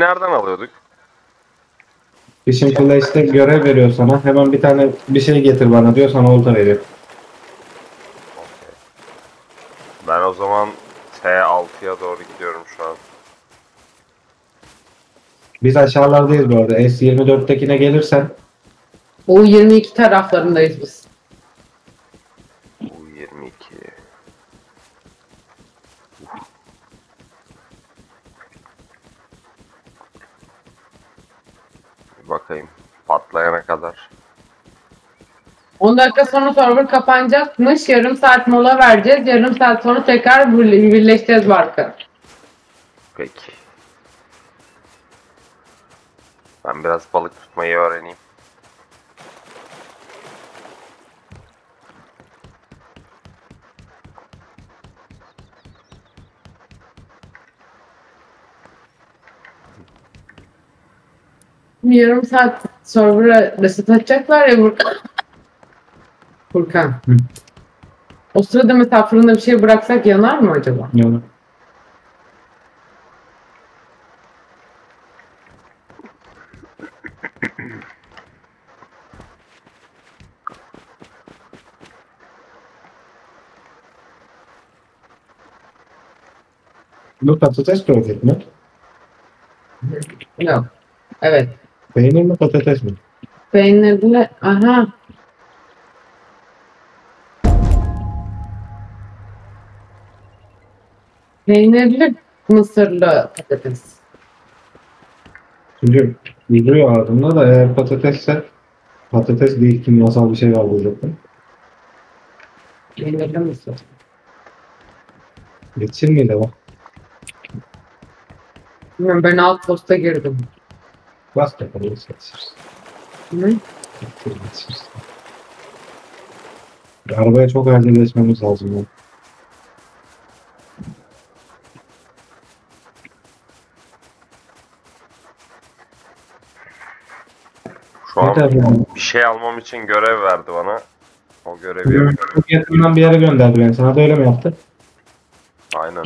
nereden alıyorduk? Fishing Place'de görev veriyor sana. Hemen bir tane bir şey getir bana diyor sana olta veriyor. Ben o zaman T6'ya doğru gidiyorum şu an. Biz aşağılardayız bu arada. S24'tekine gelirsen O 22 taraflarındayız biz. Bu 22. Bir bakayım. Patlayana kadar. 10 dakika sonra server kapanacakmış. Yarım saat mola vereceğiz. Yarım saat sonra tekrar birle- birleşeceğiz barkı. Peki. Ben biraz balık tutmayı öğreneyim. Yarım saat server'a reset açacaklar ya Furkan. Furkan. Hı. O sırada mesela fırında bir şey bıraksak yanar mı acaba? yani Bu patates kroket mi? Yok. Evet. Peynir mi patates mi? Peynirli. Aha. Peynirli mısırlı patates. Çünkü duruyor ağzımda da eğer patatesse patates değil kimyasal bir şey var burada. Peynirli mısır. Geçsin miydi o? Bilmiyorum, Ben alt posta girdim. Bas bakalım geçeriz. Hı? Geçeriz. Arabaya çok acil geçmemiz lazım. Ya. Şu an Yeter yani. bir şey almam için görev verdi bana. O görevi yapıyorum. Çok yakından bir yere gönderdi beni. Sana da öyle mi yaptı? Aynen.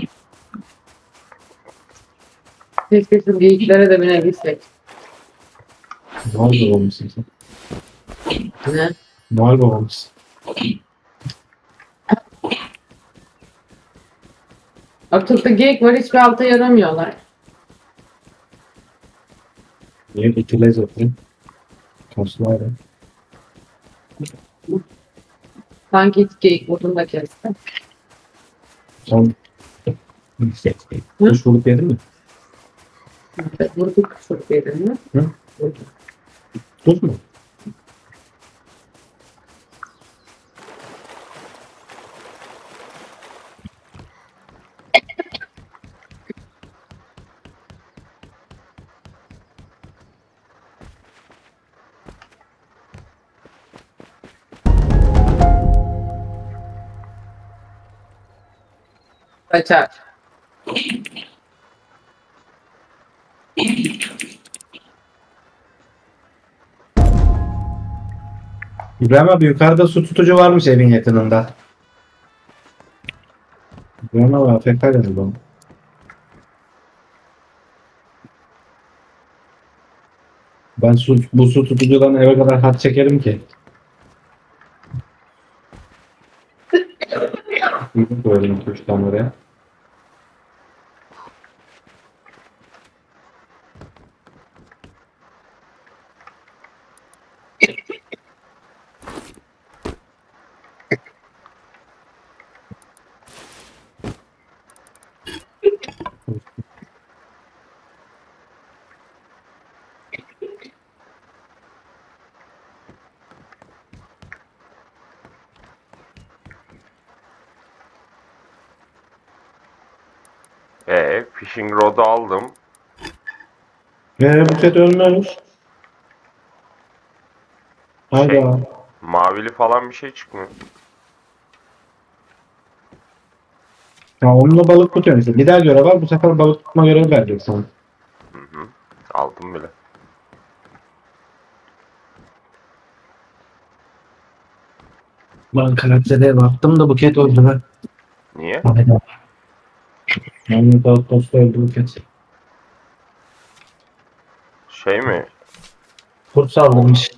Keşke şu geyiklere de binebilsek. Noel babamısın sen. Ne? Noel babamısın. Ortalıkta geyik var hiçbir alta yaramıyorlar. Niye utilize yapayım? Kaslayla. Sanki hiç geyik burnunda kesti. Son. Kuş bulup yedin mi? Evet, vurduk çok yerini. Hı? Vurduk. Tuz mu? İbrahim abi yukarıda su tutucu varmış evin yakınında. İbrahim abi AFK geldi bana. Ben su, bu su tutucudan eve kadar hat çekerim ki. Koyalım 2-3 tane oraya. E fishing rod'u aldım. Ve Buket ölmüyormuş. Hayda. Mavili falan bir şey çıkmıyor. Ya onunla balık tutuyorsun işte. Gider görev var bu sefer balık tutma görevi verecek sana. Hı hı. Aldım bile. Ben karaktere baktım da Buket öldü be. Niye? Hayda. Yani balık tostu öldü Buket. Şey mi? Kurt saldırmış.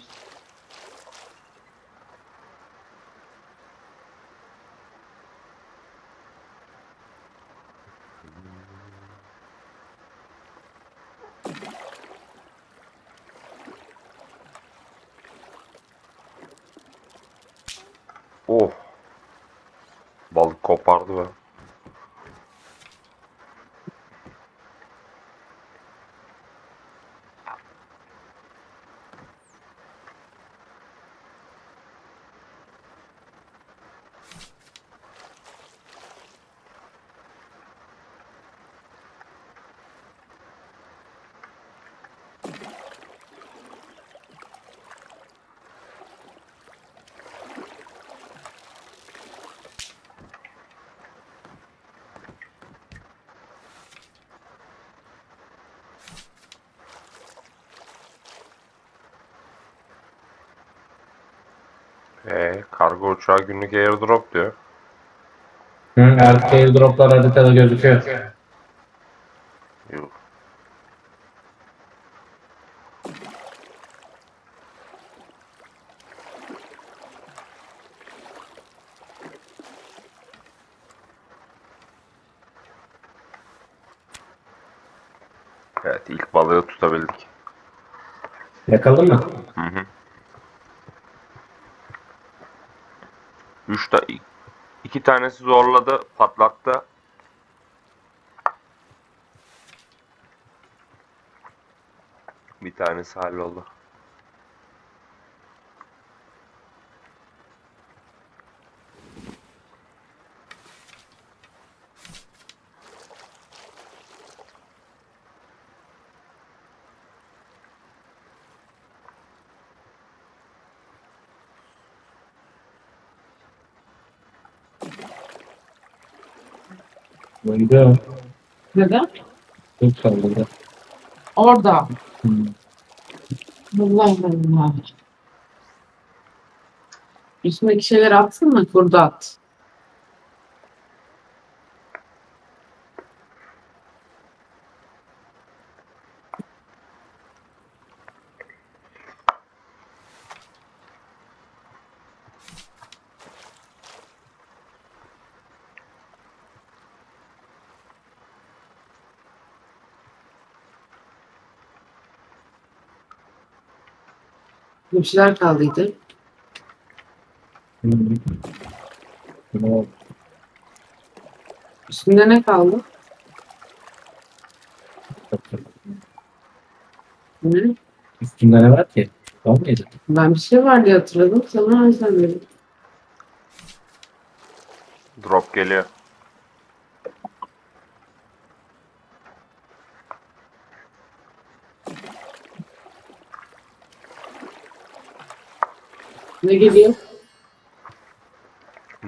Oh. Balık kopardı be. Ee, kargo uçağı günlük airdrop diyor. Hı, artık airdroplar haritada gözüküyor. Yuh. Evet ilk balığı tutabildik. Yakaladın mı? Hı hı. Üç ta iki tanesi zorladı, patlattı. Bir tanesi halloldu. Buydu. Neden? Kurt saldırdı. Orada. Hı. Allah Allah. Üstündeki şeyler atsın mı? Kurda at. Bir şeyler kaldıydı. Üstünde ne kaldı? Ne? Üstünde ne var ki? Var mıydı? Ben bir şey var diye hatırladım. Sana o yüzden dedim. Drop geliyor. Ne geliyor?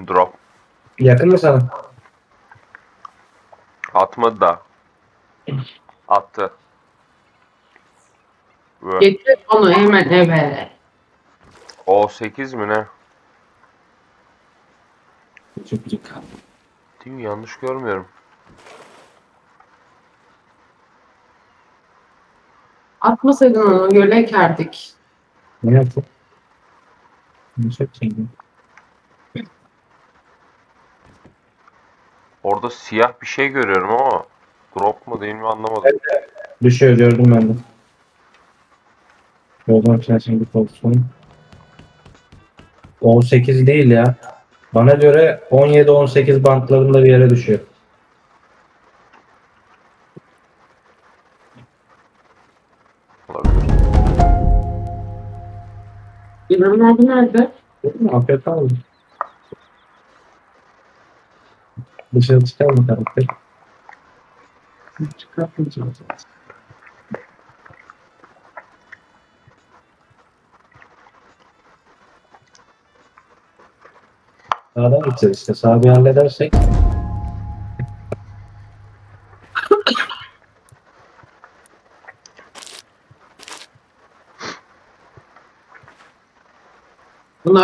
Drop. Yakın mı sana? Atmadı da. Attı. Vö. Getir onu hemen eve. O 8 mi ne? Çok güzel. Değil mi? Yanlış görmüyorum. Atmasaydın onu göle ekerdik. Ne yaptın? Ne çekeceksin? Orada siyah bir şey görüyorum ama drop mu değil mi anlamadım. Düşüyor gördüm ben de. Yoldan içerisinde bir pozisyon. 18 değil ya. Bana göre 17-18 bantlarında bir yere düşüyor. İbrahim abi nerede? Afiyet olsun. Dışarı çıkar mı karakter? Çıkartmayacağım. Sağdan gideceğiz işte. Sağa bir halledersek.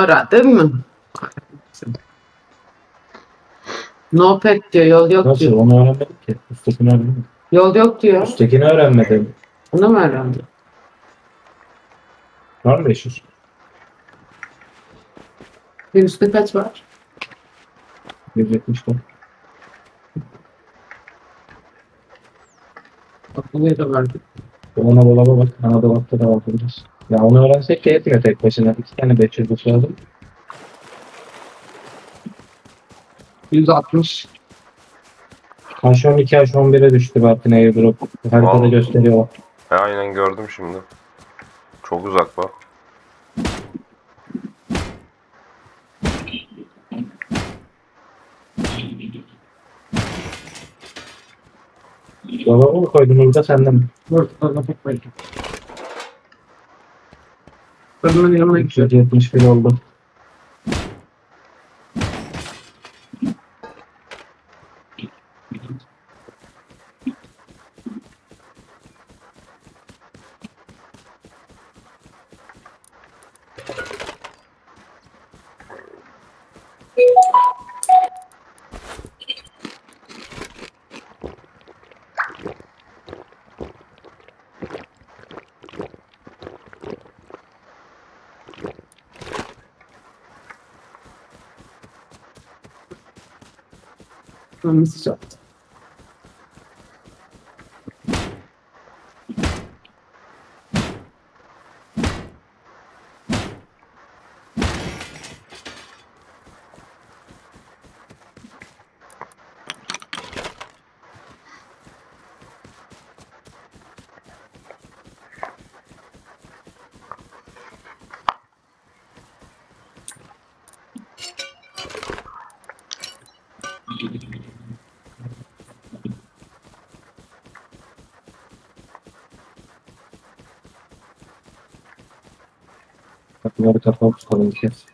Bunu mi? No pet diyor, yol yok Nasıl? diyor. Onu öğrenmedik ki. Üsttekini öğrenmedim. Yol yok diyor. Üsttekini öğrenmedim. Onu mu öğrendin? Var mı 500? Bir üstte kaç var? 170 de. Bak buraya da verdim. Ona dolaba bak. Ana dolapta da bakabiliriz. Ya onu öğrensek de yetmiyor tek başına. İki tane 500 bus lazım. 160. H12 H11'e düştü Bahattin Airdrop. Haritada Vallahi. gösteriyor. E, aynen gördüm şimdi. Çok uzak bak. Dolaba mı koydun burada senden mi? Dört tane pek belki. Kadının yanına gidiyor. 371 oldu. Nasıl Kapıları kapalı tutalım bir.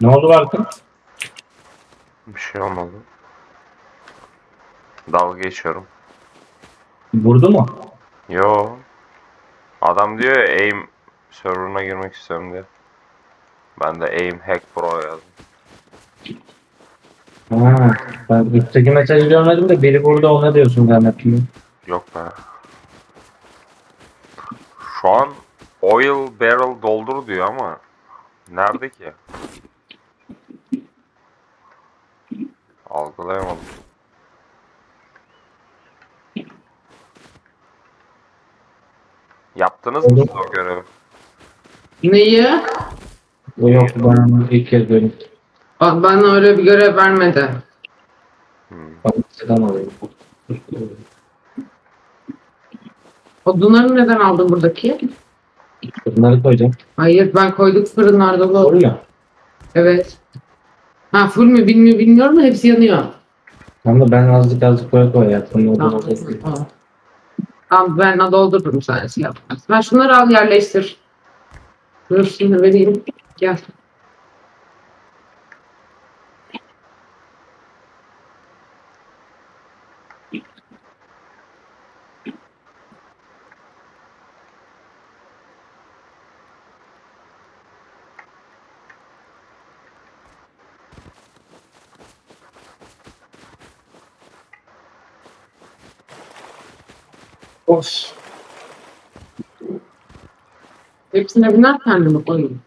Ne oldu Barkın? Bir şey olmadı. Dalga geçiyorum. Vurdu mu? Yo. Adam diyor ya aim serverına girmek istiyorum diye. Ben de aim hack pro yazdım. Ha, ben üstteki mesajı görmedim de biri burada ona diyorsun zannettim. Yok be. Şu an oil barrel doldur diyor ama nerede ki? Algılayamadım. Yaptınız mı siz o görevi? Neyi? O yok ben ilk kez duydum. Bak bana öyle bir görev vermedi. Sedan alayım. Odunları neden aldın buradaki? Bunları koyacağım. Hayır ben koyduk fırınlarda bu. Doğru ya. Evet. Ha full mü bilmiyor bilmiyorum da hepsi yanıyor. Ama ben azıcık azıcık koy koy da Tamam. olacak. Tamam. Tamam ben doldururum şey yapmaz. Ben şunları al yerleştir. Dur şimdi vereyim. Gel. Πώς; Πρέπει στην Ευνά θα είναι με πολύ.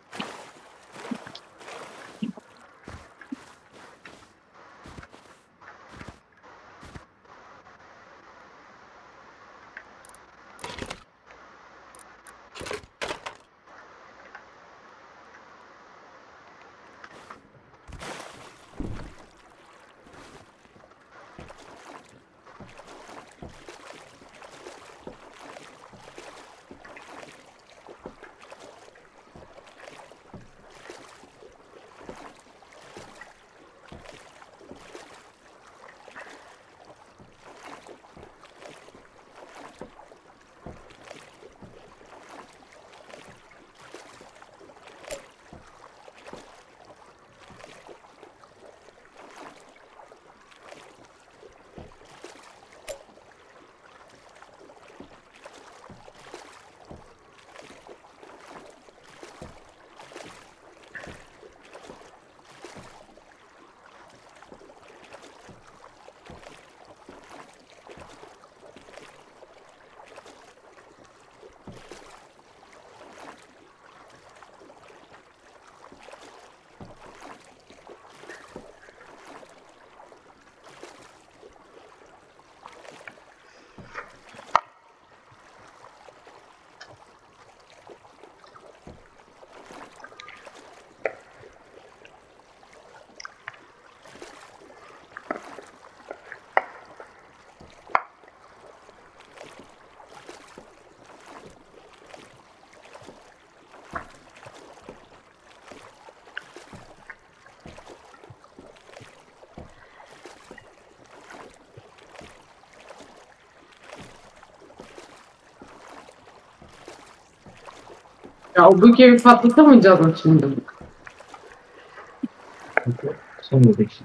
Ya o bu evi patlatamayacağız mı şimdi? Son dedik.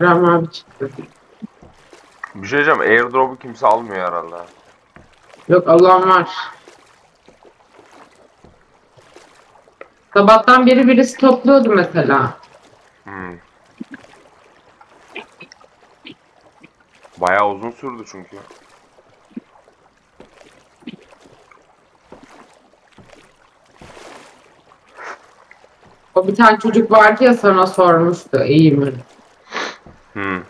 Ram abi çıktı. Bir şey diyeceğim. Airdrop'u kimse almıyor herhalde. Yok Allah'ım var. Sabahtan beri birisi topluyordu mesela. Hmm. Bayağı uzun sürdü çünkü. O bir tane çocuk vardı ya sana sormuştu iyi mi? Hmm.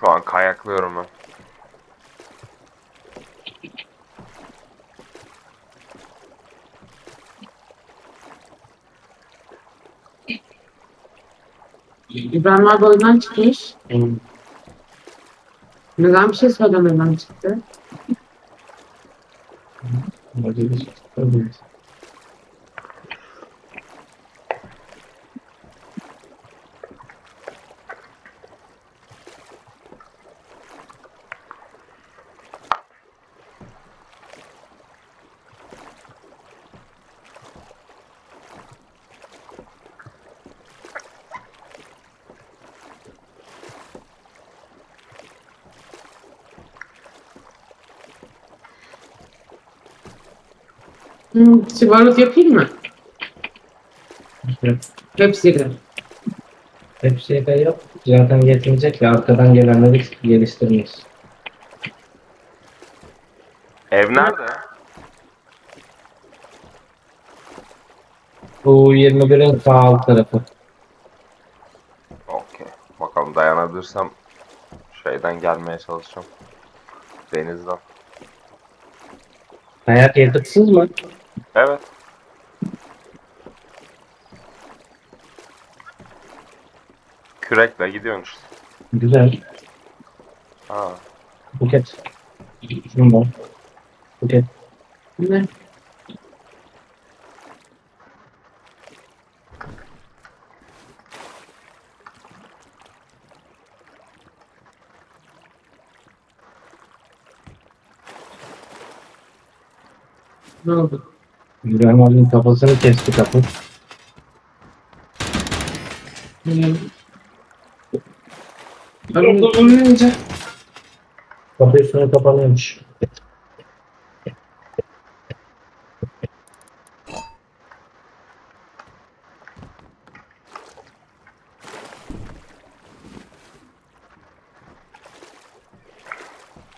Şu an kayaklıyorum ben. İbrahim abi oyundan çıkmış. Neden bir şey söylemeden çıktı? Hadi biz- Hmm, sigaret yapayım mı? Evet. Hepsiyle. Hepsi de yap. Zaten yetmeyecek ve arkadan gelenleri geliştirmeyiz. Ev nerede? Bu 21'in sağ alt tarafı. Okey. Bakalım dayanabilirsem şeyden gelmeye çalışacağım. Denizden. Hayat yırtıksız mı? Evet. Kürekle gidiyorsun. Güzel. Ha. Buket. Şunun var. Buket. Ne? Ne oldu? İbrahim abinin kafasını kesti kapı. Kapı üstüne kapanıyormuş.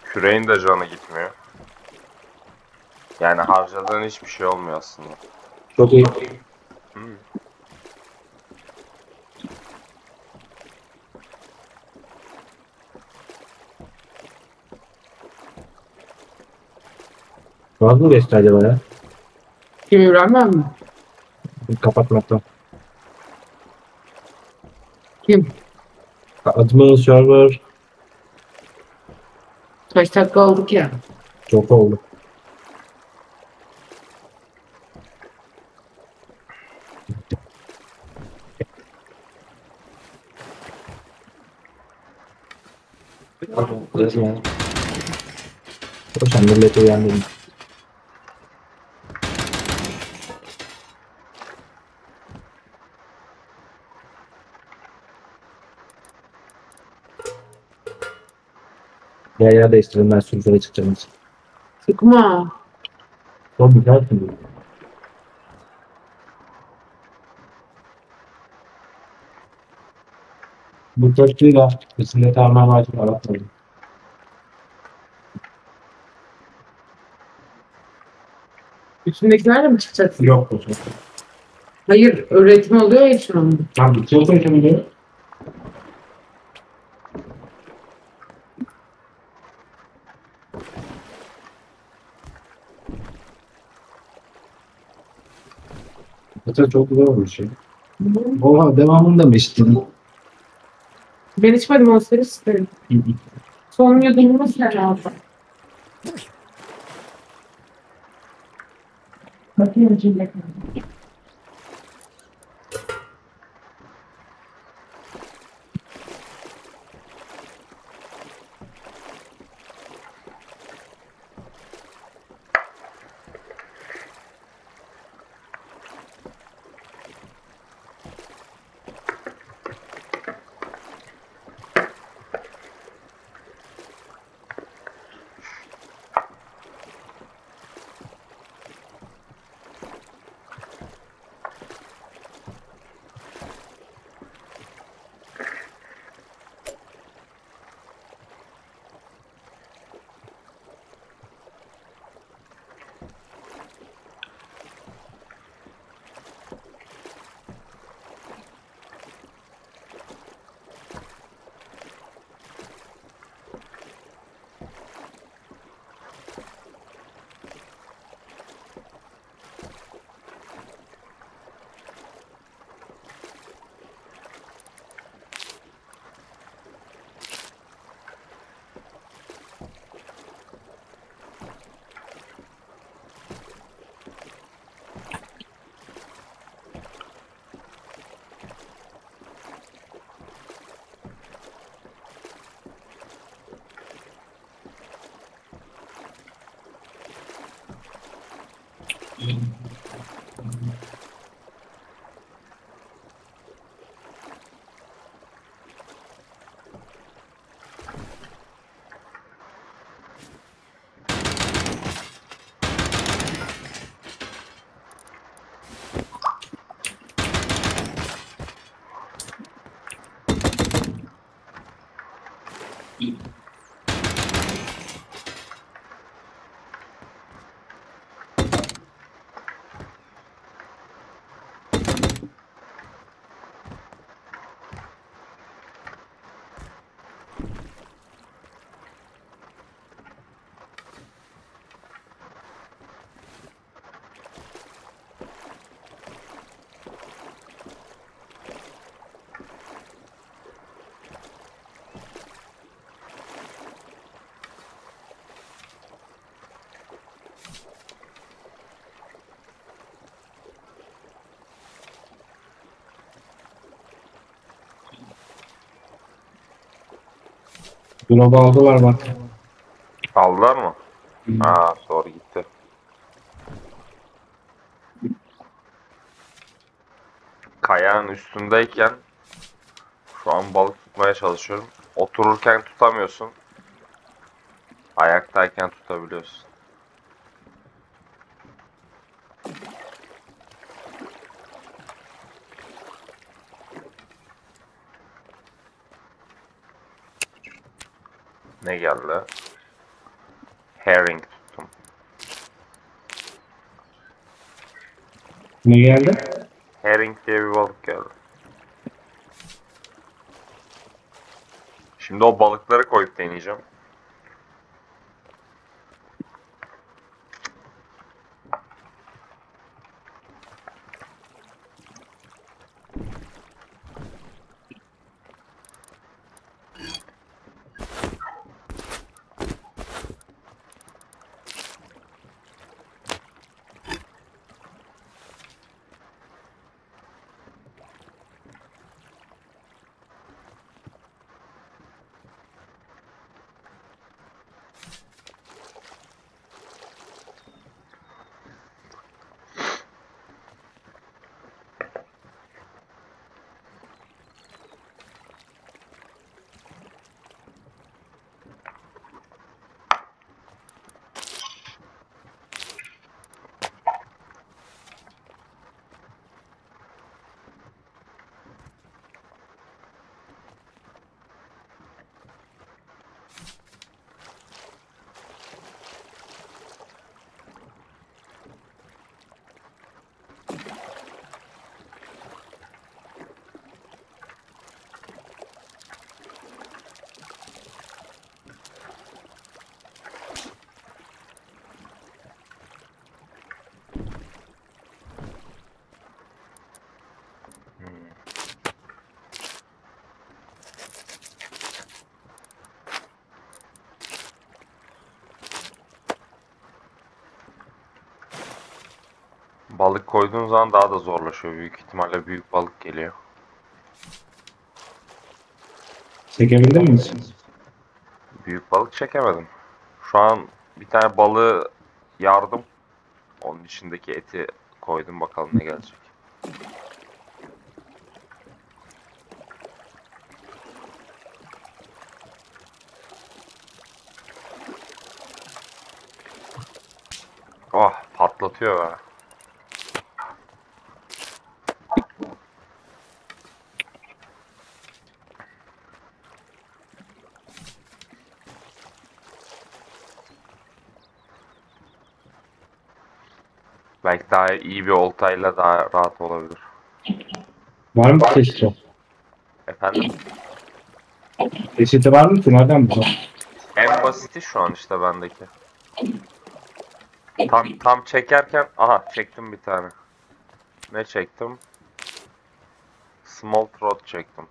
Küreğin de canı gitmiyor. Yani harcadığın hiçbir şey olmuyor aslında. Çok iyi. Hmm. Vaz mı geçti acaba ya? Kim İbrahim abi mi? Kapatmaktan. Kim? Admin server Kaç dakika olduk ya? çok oldu. Resmen. O sen milleti uyandırdın. Ya ya değiştirin ben sürücüye çıkacağım. Sıkma. Çok güzel şimdi. Bu tepkiyle içinde tamamen açık aratmadım. Üstündekilerle mi çıkacaksın? Yok bu. Hayır, öğretim oluyor ya şu anda. Tam bitiyor mu şimdi? Zaten çok güzel olmuş ya. Oha devamında mı içtin? Ben içmedim o seri isterim. Son yudumumu sen aldın. Bakayım içinde. Drop'u aldılar bak. Aldılar mı? Hmm. Aa doğru gitti. Kayağın üstündeyken şu an balık tutmaya çalışıyorum. Otururken tutamıyorsun. Ayaktayken tutabiliyorsun. Ne geldi? Herring tuttum. Ne geldi? Herring diye bir balık geldi. Şimdi o balıkları koyup deneyeceğim. Balık koyduğun zaman daha da zorlaşıyor. Büyük ihtimalle büyük balık geliyor. Çekebildin mi? Büyük balık çekemedim. Şu an bir tane balığı yardım. Onun içindeki eti koydum bakalım ne gelecek. Oh patlatıyor be. Daha iyi bir oltayla daha rahat olabilir. Var mı çeşidi? Efendim? Çeşidi var mı ki? Nereden bu? En basiti şu an işte bendeki. Tam tam çekerken aha çektim bir tane. Ne çektim? Small throat çektim.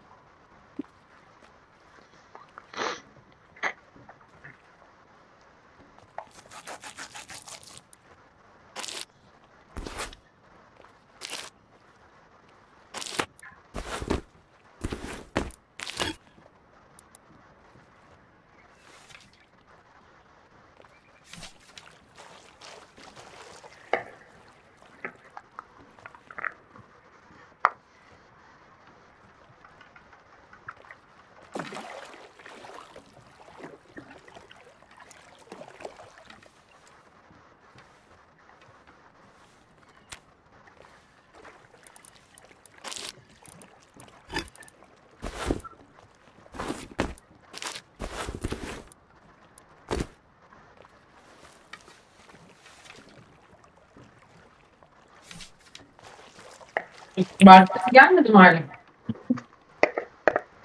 Başkası gelmedi mi hala?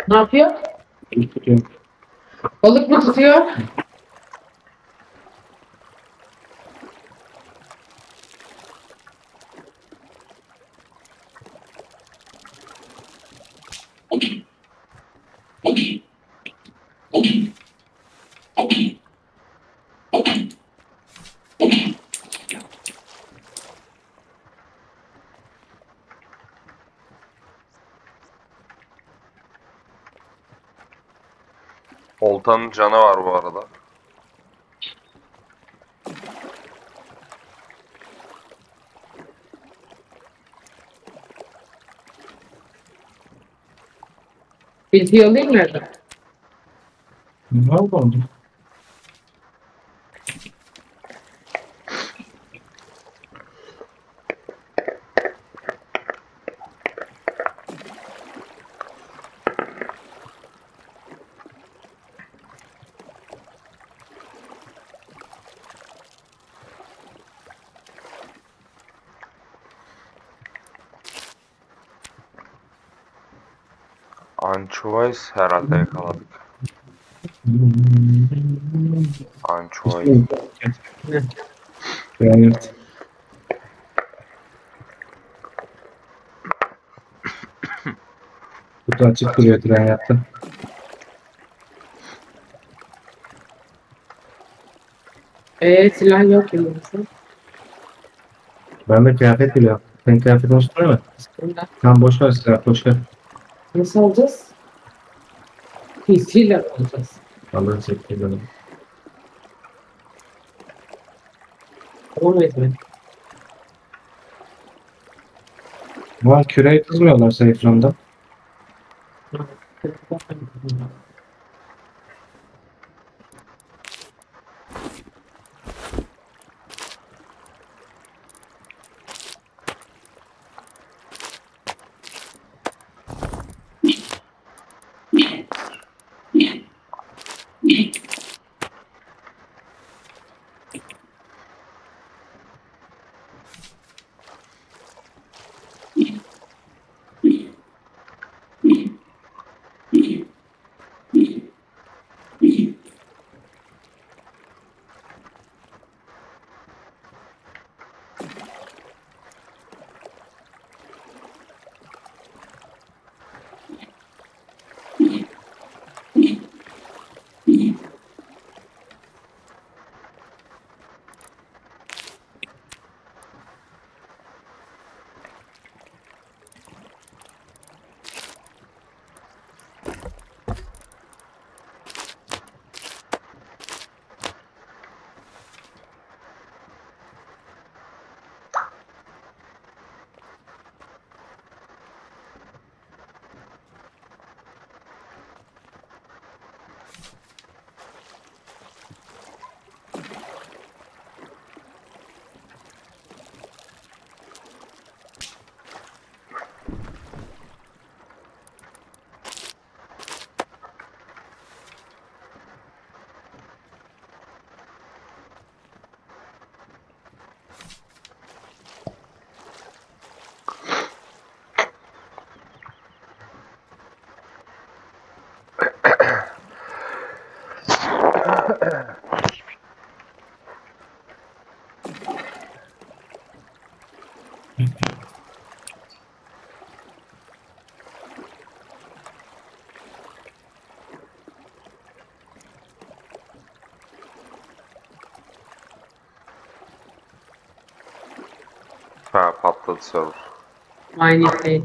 Ne yapıyor? Tutuyor. Balık mı tutuyor? Oltanın canı var bu arada. Bilgi alayım mı? Ne oldu? Anchovies herhalde yakaladık. Anchovies. Evet. Kutu açık duruyor tren yattı. Eee silah yok elimizde. Ben de kıyafet biliyorum. Senin kıyafetin olsun değil mi? Bunda. Tamam boş ver silah boş ver. Nasıl alacağız? PC'yle alacağız. Allah'ın sevdiği Olmadı mı? Ama küreği kızmıyorlar Seyfron'da. Ha patladı server. Aynı değil.